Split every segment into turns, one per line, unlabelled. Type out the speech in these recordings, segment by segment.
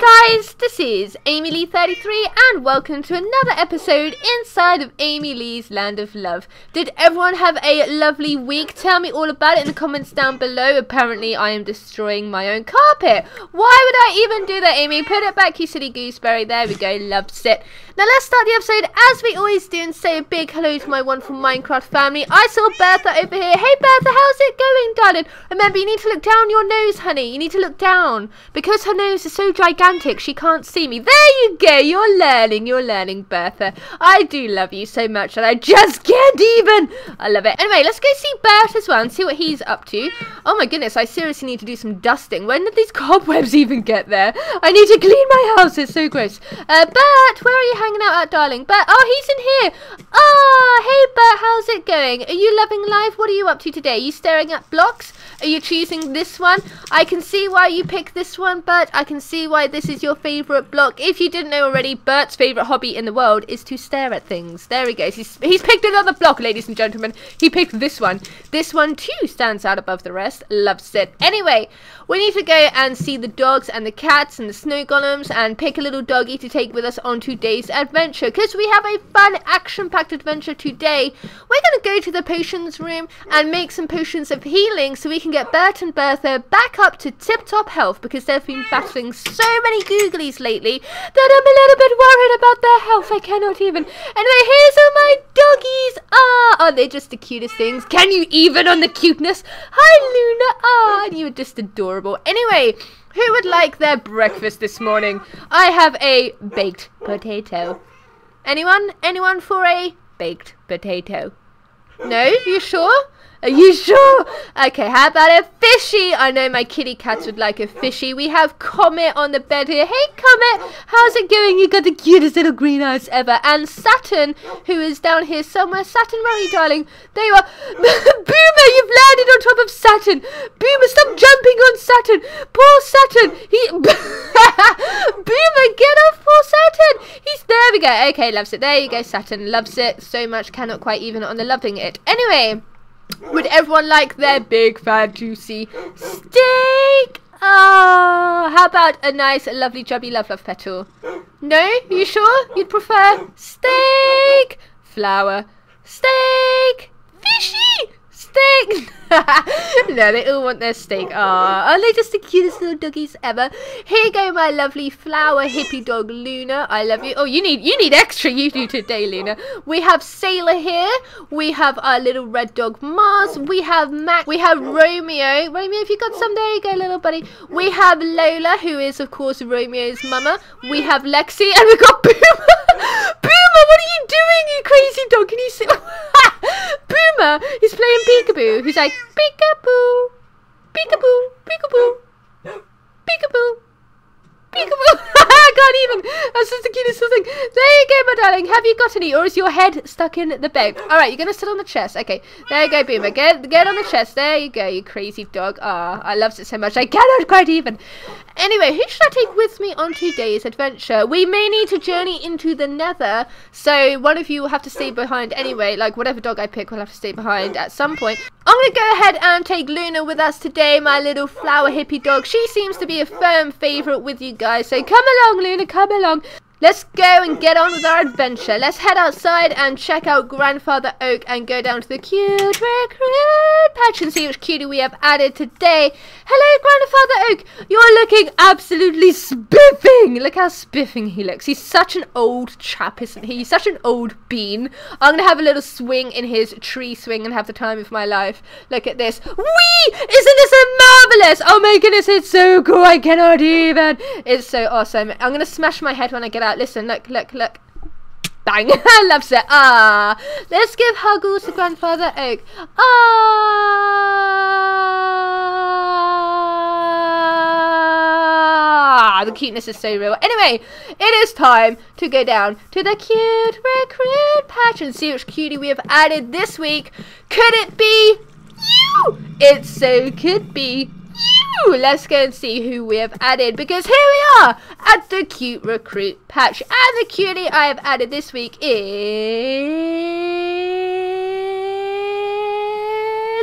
Guys, this is Amy Lee 33 and welcome to another episode inside of Amy Lee's Land of Love. Did everyone have a lovely week? Tell me all about it in the comments down below. Apparently I am destroying my own carpet. Why would I even do that, Amy? Put it back, you silly gooseberry. There we go, loves it. Now let's start the episode as we always do and say a big hello to my wonderful Minecraft family. I saw Bertha over here. Hey Bertha, how's it going, darling? Remember, you need to look down your nose, honey. You need to look down. Because her nose is so gigantic, she can't see me. There you go. You're learning. You're learning, Bertha. I do love you so much and I just can't even. I love it. Anyway, let's go see Bert as well and see what he's up to. Oh my goodness, I seriously need to do some dusting. When did these cobwebs even get there? I need to clean my house. It's so gross. Uh, Bert, where are you hanging out at, darling? Bert, oh, he's in here. Ah, oh, hey, Bert, how's it going? Are you loving life? What are you up to today? Are you staring at blocks? Are you choosing this one? I can see why you picked this one, Bert. I can see why this is your favourite block. If you didn't know already, Bert's favourite hobby in the world is to stare at things. There he goes. He's, he's picked another block, ladies and gentlemen. He picked this one. This one, too, stands out above the rest. Loves it. Anyway, we need to go and see the dogs and the cats and the snow golems and pick a little doggy to take with us on today's adventure. Because we have a fun, action-packed adventure today. We're going to go to the potions room and make some potions of healing so we can get Bert and Bertha back up to tip-top health because they've been battling so many googlies lately that I'm a little bit worried about their health. I cannot even. Anyway, here's all my doggies. Ah, are they just the cutest things? Can you even on the cuteness? Hi, Luna. Ah, you are just adorable. Anyway, who would like their breakfast this morning? I have a baked potato. Anyone? Anyone for a baked potato? No? You sure? Are you sure? Okay, how about a fishy? I know my kitty cats would like a fishy. We have Comet on the bed here. Hey, Comet, how's it going? You got the cutest little green eyes ever. And Saturn, who is down here somewhere. Saturn, where are you, darling? There you are. Boomer, you've landed on top of Saturn. Boomer, stop jumping on Saturn. Poor Saturn. He... Boomer, get off poor Saturn. He's... There go. Okay, loves it. There you go, Saturn. Loves it so much. Cannot quite even on the loving it. Anyway... Would everyone like their big fat juicy steak? Oh, how about a nice lovely chubby love love petal? No? You sure? You'd prefer steak, flour, steak, fishy, steak. no, they all want their steak. Ah, are they just the cutest little doggies ever? Here go, my lovely flower hippie dog Luna. I love you. Oh, you need you need extra. You do today, Luna. We have Sailor here. We have our little red dog Mars. We have Mac. We have Romeo. Romeo, if you got some, there you go, little buddy. We have Lola, who is of course Romeo's mama. We have Lexi, and we got Boomer. Boomer, what are you doing, you crazy dog? Can you see? Boomer, he's playing peekaboo. He's like, Peekaboo! Peekaboo! Peekaboo! Peekaboo! I can't even. That's just the cutest thing. There you go, my darling. Have you got any, or is your head stuck in the bed? All right, you're gonna sit on the chest. Okay, there you go, Boomer. Get get on the chest. There you go, you crazy dog. Ah, I loves it so much. I cannot quite even. Anyway, who should I take with me on today's adventure? We may need to journey into the nether, so one of you will have to stay behind anyway. Like, whatever dog I pick will have to stay behind at some point. I'm to go ahead and take Luna with us today, my little flower hippie dog. She seems to be a firm favourite with you guys, so come along, Luna, come along. Let's go and get on with our adventure. Let's head outside and check out Grandfather Oak and go down to the cute recruit patch and see which cutie we have added today. Hello, Grandfather Oak. You're looking absolutely spiffing. Look how spiffing he looks. He's such an old chap, isn't he? He's such an old bean. I'm to have a little swing in his tree swing and have the time of my life. Look at this. Wee! Isn't this a marvelous? Oh my goodness, it's so cool. I cannot even. It's so awesome. I'm to smash my head when I get out. Listen, look, look, look. Bang! Love it. Ah! Let's give Huggles to Grandfather Oak. Ah! The cuteness is so real. Anyway, it is time to go down to the cute recruit patch and see which cutie we have added this week. Could it be you? It so could be let's go and see who we have added because here we are at the cute recruit patch. And the cutie I have added this week is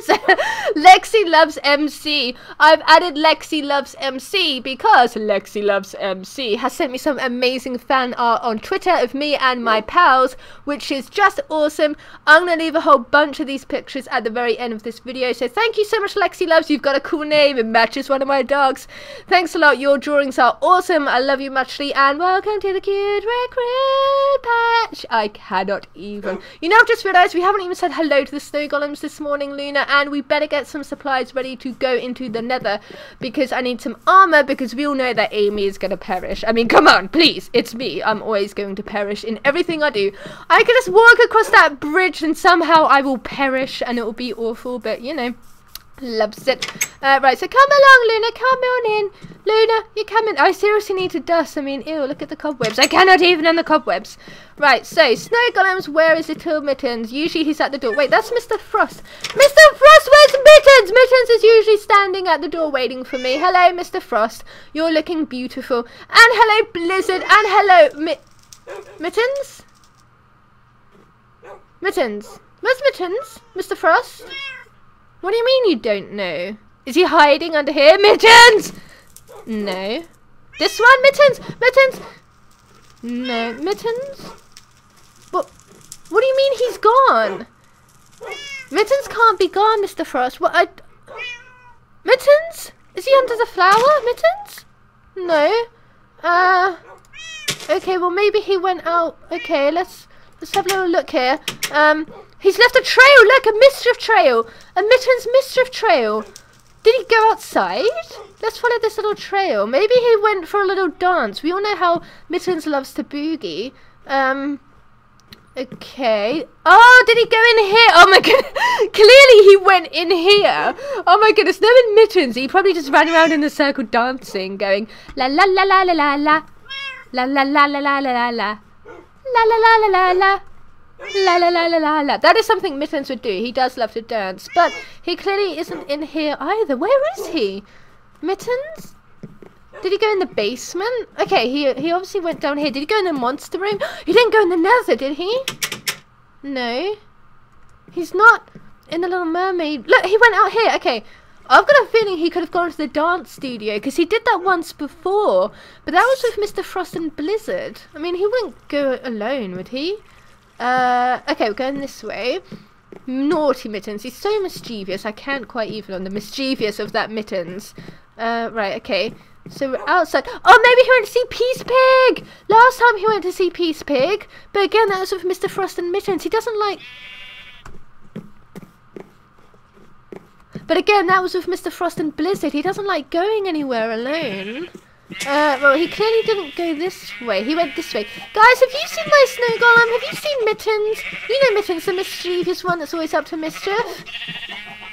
Lexi loves MC. I've added Lexi loves MC because Lexi loves MC has sent me some amazing fan art on Twitter of me and my pals, which is just awesome. I'm gonna leave a whole bunch of these pictures at the very end of this video. So thank you so much, Lexi loves. You've got a cool name. It matches one of my dogs. Thanks a lot. Your drawings are awesome. I love you muchly, and welcome to the cute recruit patch. I cannot even. You know, I've just realised we haven't even said hello to the snow golems this morning, Luna, and we better get some supplies ready to go into the nether because I need some armour because we all know that Amy is going to perish. I mean, come on, please. It's me. I'm always going to perish in everything I do. I could just walk across that bridge and somehow I will perish and it will be awful, but you know. Loves it. Uh, right, so come along, Luna. Come on in. Luna, you come in. I seriously need to dust. I mean, ew, look at the cobwebs. I cannot even on the cobwebs. Right, so, Snow Golems, where is little Mittens? Usually he's at the door. Wait, that's Mr. Frost. Mr. Frost, where's Mittens? Mittens is usually standing at the door waiting for me. Hello, Mr. Frost. You're looking beautiful. And hello, Blizzard. And hello, Mi Mittens? Mittens. Where's Mittens? Mr. Frost? What do you mean you don't know? Is he hiding under here? Mittens! No. This one? Mittens! Mittens! No. Mittens? But What do you mean he's gone? Mittens can't be gone, Mr. Frost. What? I... Mittens? Is he under the flower? Mittens? No. Uh... Okay, well maybe he went out. Okay, let's let's have a little look here. Um, He's left a trail, look, a mischief trail. A Mittens mischief trail. Did he go outside? Let's follow this little trail. Maybe he went for a little dance. We all know how Mittens loves to boogie. Um, okay. Oh, did he go in here? Oh my god. Clearly he went in here. Oh my goodness, no in Mittens. He probably just ran around in a circle dancing, going la la la la la la la. La la la la la la la la. La la la la la la. La la la la la. That is something Mittens would do. He does love to dance, but he clearly isn't in here either. Where is he? Mittens? Did he go in the basement? Okay, he he obviously went down here. Did he go in the monster room? He didn't go in the nether, did he? No. He's not in the Little Mermaid. Look, he went out here. Okay. I've got a feeling he could have gone to the dance studio because he did that once before. But that was with Mr. Frost and Blizzard. I mean, he wouldn't go alone, would he? Uh, okay, we're going this way. Naughty Mittens. He's so mischievous. I can't quite even on the mischievous of that Mittens. Uh, right, okay. So we're outside. Oh, maybe he went to see Peace Pig! Last time he went to see Peace Pig. But again, that was with Mr. Frost and Mittens. He doesn't like... But again, that was with Mr. Frost and Blizzard. He doesn't like going anywhere alone. Uh, well, he clearly didn't go this way. He went this way. Guys, have you seen my snow golem? Have you seen Mittens? You know Mittens, the mischievous one that's always up to mischief.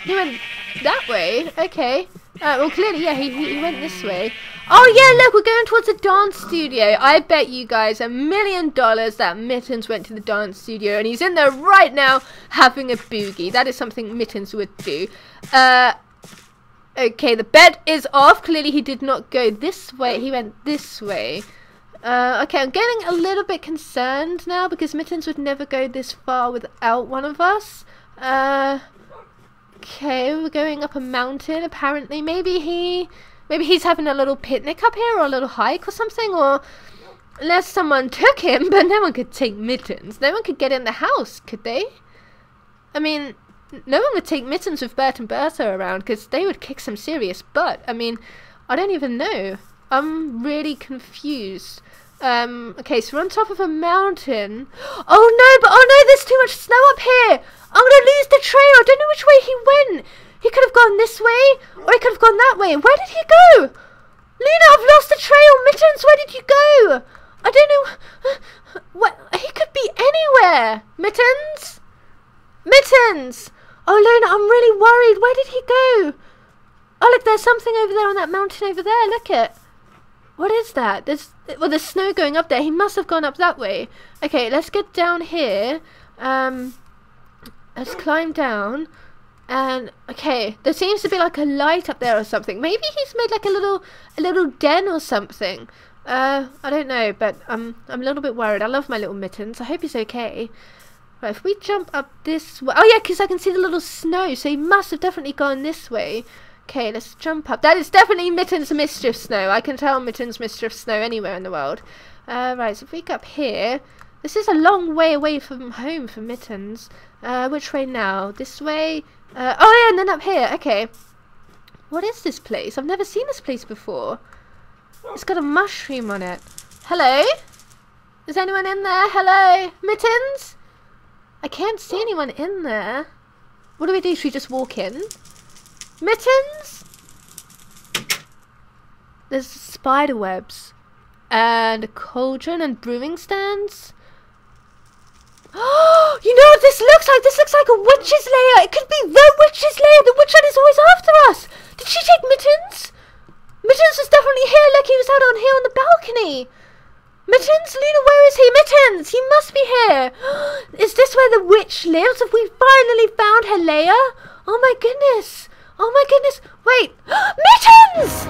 He went that way. Okay. Uh, well, clearly, yeah, he, he went this way. Oh, yeah, look, we're going towards the dance studio. I bet you guys a million dollars that Mittens went to the dance studio and he's in there right now having a boogie. That is something Mittens would do. Uh, Okay, the bed is off. Clearly he did not go this way. He went this way. Uh, okay, I'm getting a little bit concerned now because Mittens would never go this far without one of us. Uh, okay, we're going up a mountain apparently. Maybe he... Maybe he's having a little picnic up here or a little hike or something or... Unless someone took him, but no one could take Mittens. No one could get in the house, could they? I mean, no one would take mittens with Bert and Bertha around because they would kick some serious butt. I mean, I don't even know. I'm really confused. Um, okay, so we're on top of a mountain. Oh no, but oh no, there's too much snow up here. I'm gonna lose the trail. I don't know which way he went. He could have gone this way, or he could have gone that way. Where did he go? Luna, I've lost the trail. Mittens, where did you go? I don't know. What? He could be anywhere. Mittens? Mittens! Oh, Luna, I'm really worried. Where did he go? Oh, look, there's something over there on that mountain over there. Look at. What is that? There's well, there's snow going up there. He must have gone up that way. Okay, let's get down here. Um, let's climb down. And okay, there seems to be like a light up there or something. Maybe he's made like a little a little den or something. Uh, I don't know, but um, I'm a little bit worried. I love my little mittens. I hope he's okay. Right, if we jump up this way... Oh, yeah, because I can see the little snow, so he must have definitely gone this way. Okay, let's jump up. That is definitely Mittens Mischief Snow. I can tell Mittens Mischief Snow anywhere in the world. Uh, right, so if we go up here... This is a long way away from home for Mittens. Uh, which way now? This way? Uh, oh, yeah, and then up here. Okay. What is this place? I've never seen this place before. It's got a mushroom on it. Hello? Is anyone in there? Hello? Mittens? I can't see anyone in there. What do we do? Should we just walk in? Mittens? There's spider webs. And a cauldron and brewing stands. Oh, you know what this looks like? This looks like a witch's lair. It could be the witch's lair. The witch is always after us. Did she take Mittens? Mittens is definitely here. Look, he was out on here on the balcony. Mittens? Luna, where is he? Mittens! He must be here! Is this where the witch lives? Have we finally found her lair? Oh my goodness! Oh my goodness! Wait! Mittens!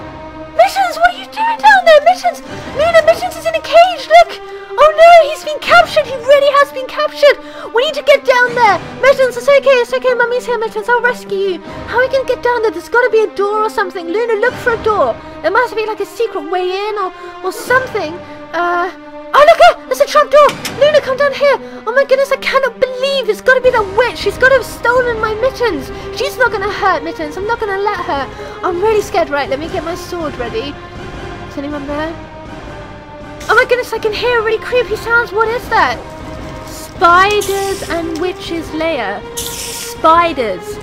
Mittens, what are you doing down there? Mittens! Luna, Mittens is in a cage, look! Oh no, he's been captured! He really has been captured! We need to get down there! Mittens, it's okay, it's okay, Mummy's here, Mittens, I'll rescue you! How are we gonna get down there? There's gotta be a door or something. Luna, look for a door! There must be like a secret way in or, or something. Uh, oh look at there's a trap door. Luna, come down here. Oh my goodness, I cannot believe it's got to be the witch. She's got to have stolen my mittens. She's not gonna hurt mittens. I'm not gonna let her. I'm really scared. Right, let me get my sword ready. Is anyone there? Oh my goodness, I can hear really creepy sounds. What is that? Spiders and witches lair. Spiders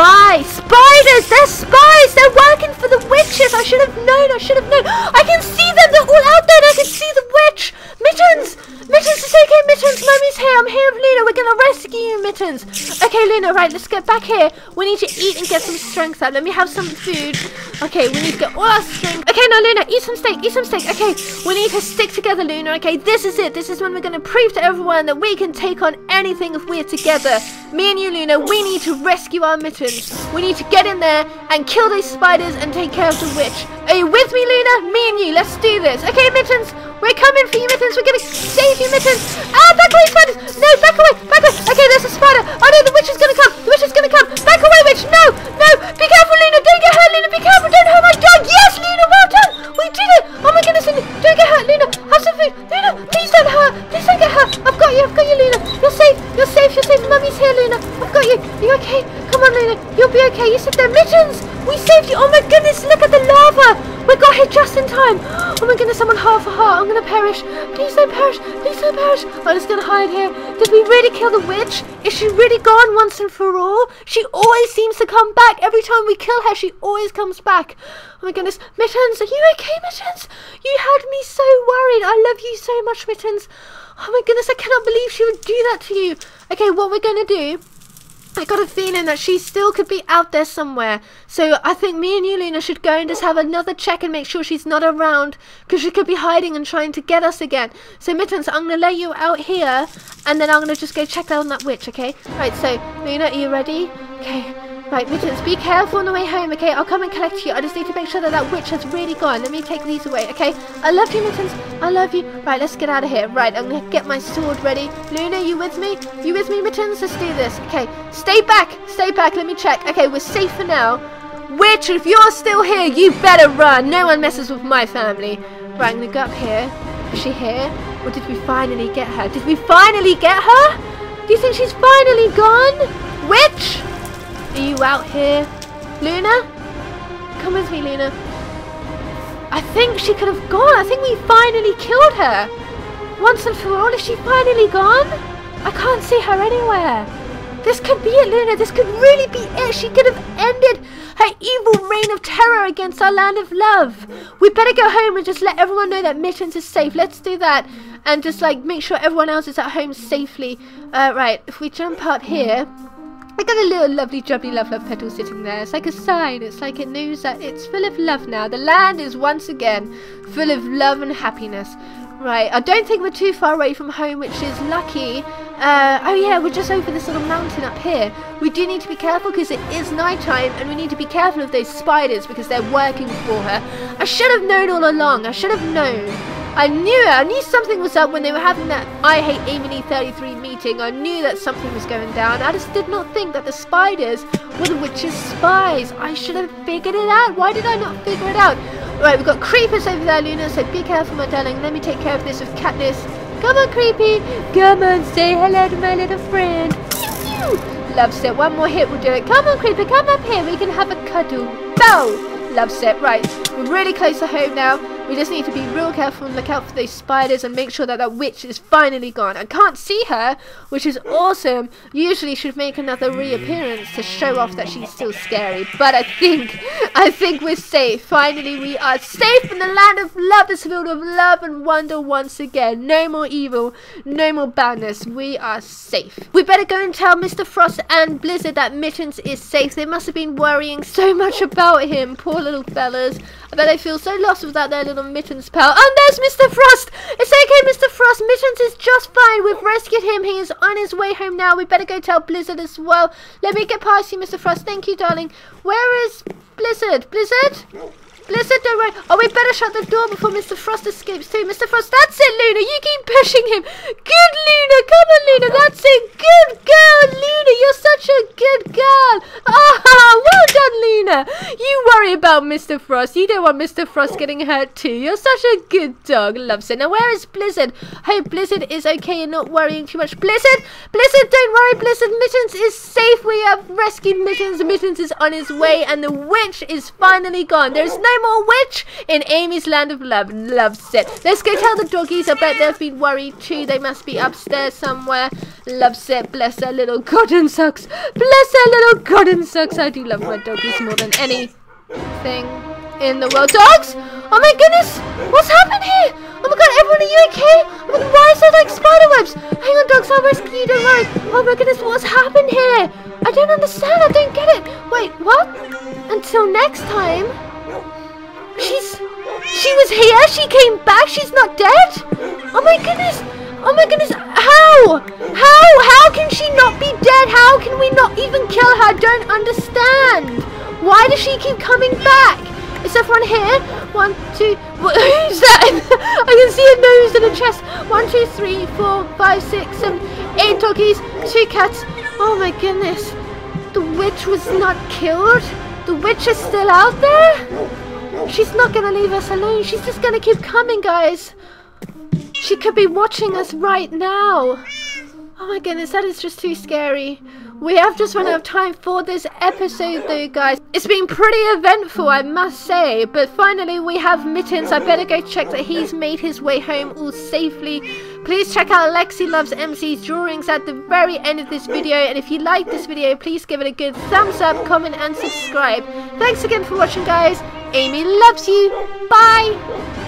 Spies! Spiders! They're spies! They're working for the witches! I should have known! I should have known! I can see them! They're all out there! I can see the witch! Mittens! Mittens, it's okay, Mittens! Mummy's here! I'm here with Luna! We're gonna rescue you, Mittens! Okay, Luna, right, let's get back here. We need to eat and get some strength up. Let me have some food. Okay, we need to get all our strength. Okay, now, Luna, eat some steak, eat some steak. Okay, we need to stick together, Luna. Okay, this is it. This is when we're gonna prove to everyone that we can take on anything if we're together. Me and you, Luna, we need to rescue our Mittens. We need to get in there and kill these spiders and take care of the witch. Are you with me, Luna? Me and you, let's do this. Okay, Mittens, we're coming for you, Mittens. We're gonna save you, Mittens. Ah, back away, spiders. No, back away, back away. Okay, there's a spider. Oh no, the witch is gonna come. The witch is gonna come. Back away, witch. No, no. Be careful, Luna. Don't get hurt, Luna. Be careful. Don't hurt my dog. Yes, Luna, well done. We did it. Oh my goodness, Luna. Don't get hurt, Luna. Have some food. Luna, please don't hurt. Please don't get hurt. I've got you. I've got you, Luna. You're safe. You're safe. You're safe. Mummy's here, Luna. I've got you. Are you okay? Come on, Luna. You'll be okay. You sit there. Mittens, we saved you. Oh my goodness, look at the lava. We got here just in time. Goodness, on half a heart. I'm gonna perish. Please don't perish. Please don't perish. I'm just gonna hide here. Did we really kill the witch? Is she really gone once and for all? She always seems to come back. Every time we kill her, she always comes back. Oh my goodness. Mittens, are you okay, Mittens? You had me so worried. I love you so much, Mittens. Oh my goodness, I cannot believe she would do that to you. Okay, what we're gonna do I got a feeling that she still could be out there somewhere. So I think me and you, Luna, should go and just have another check and make sure she's not around. Because she could be hiding and trying to get us again. So Mittens, I'm going to lay you out here. And then I'm going to just go check on that witch, okay? Right, so Luna, are you ready? Okay. Right, Mittens, be careful on the way home, okay? I'll come and collect you. I just need to make sure that that witch has really gone. Let me take these away, okay? I love you, Mittens. I love you. Right, let's get out of here. Right, I'm going to get my sword ready. Luna, you with me? You with me, Mittens? Let's do this. Okay, stay back. Stay back. Let me check. Okay, we're safe for now. Witch, if you're still here, you better run. No one messes with my family. Right, I'm going to go up here. Is she here? Or did we finally get her? Did we finally get her? Do you think she's finally gone? Witch? Are you out here? Luna? Come with me, Luna. I think she could have gone. I think we finally killed her. Once and for all, is she finally gone? I can't see her anywhere. This could be it, Luna. This could really be it. She could have ended her evil reign of terror against our land of love. We better go home and just let everyone know that Mittens is safe. Let's do that. And just like make sure everyone else is at home safely. Uh, right, if we jump up here... I got a little lovely jubbly love love petal sitting there. It's like a sign. It's like it knows that it's full of love now. The land is once again full of love and happiness. Right, I don't think we're too far away from home, which is lucky. Uh, oh yeah, we're just over this little mountain up here. We do need to be careful because it is nighttime and we need to be careful of those spiders because they're working for her. I should have known all along. I should have known I knew it. I knew something was up when they were having that I Hate Amy 33 meeting. I knew that something was going down. I just did not think that the spiders were the witch's spies. I should have figured it out. Why did I not figure it out? Right, we've got creepers over there, Luna, so be careful, my darling. Let me take care of this with Katniss. Come on, Creepy. Come on, say hello to my little friend. Loves it. One more hit will do it. Come on, Creepy. Come up here. We can have a cuddle. Bow. Loves it. Right. We're really close to home now. We just need to be real careful and look out for those spiders and make sure that that witch is finally gone. I can't see her, which is awesome. Usually she'd make another reappearance to show off that she's still scary. But I think, I think we're safe. Finally we are safe in the land of love. This field of love and wonder once again. No more evil, no more badness. We are safe. We better go and tell Mr. Frost and Blizzard that Mittens is safe. They must have been worrying so much about him. Poor little fellas. I bet they feel so lost without their little Mittens pal. And there's Mr. Frost! It's okay, Mr. Frost. Mittens is just fine. We've rescued him. He is on his way home now. We better go tell Blizzard as well. Let me get past you, Mr. Frost. Thank you, darling. Where is Blizzard? Blizzard? Blizzard, don't worry. Oh, we better shut the door before Mr. Frost escapes too. Mr. Frost, that's it, Luna. You keep pushing him. Good, Luna. Come on, Luna. That's it. Good girl, Luna. You're such a good girl. Ah, well done, Luna. You worry about Mr. Frost. You don't want Mr. Frost getting hurt too. You're such a good dog. Loves it. Now, where is Blizzard? Hope Blizzard is okay and not worrying too much. Blizzard, Blizzard, don't worry. Blizzard, Mittens is safe. We have rescued Mittens. Mittens is on his way, and the witch is finally gone. There's no more witch in Amy's Land of Love. Loves it. Let's go tell the doggies. I bet they've been worried too. They must be upstairs somewhere. Loves it. Bless her little cotton socks. Bless her little cotton socks. I do love my doggies more than anything in the world. Dogs! Oh my goodness! What's happened here? Oh my god, everyone, are you okay? Oh why is there like spider webs? Hang on, dogs, I'll rescue you, don't worry. Oh my goodness, what's happened here? I don't understand, I don't get it. Wait, what? Until next time? She's... She was here? She came back? She's not dead? Oh my goodness! Oh my goodness! How? How? How can she not be dead? How can we not even kill her? I don't understand. Why does she keep coming back? Is everyone here? One, two... Who's that? I can see a nose and a chest. One, two, three, four, five, six, seven, eight doggies, two cats. Oh my goodness. The witch was not killed? The witch is still out there? She's not gonna leave us alone. She's just gonna keep coming, guys. She could be watching us right now. Oh my goodness, that is just too scary. We have just run out of time for this episode though, guys. It's been pretty eventful, I must say. But finally, we have Mittens. I better go check that he's made his way home all safely. Please check out Lexi Loves MC's drawings at the very end of this video. And if you like this video, please give it a good thumbs up, comment, and subscribe. Thanks again for watching, guys. Amy loves you. Bye.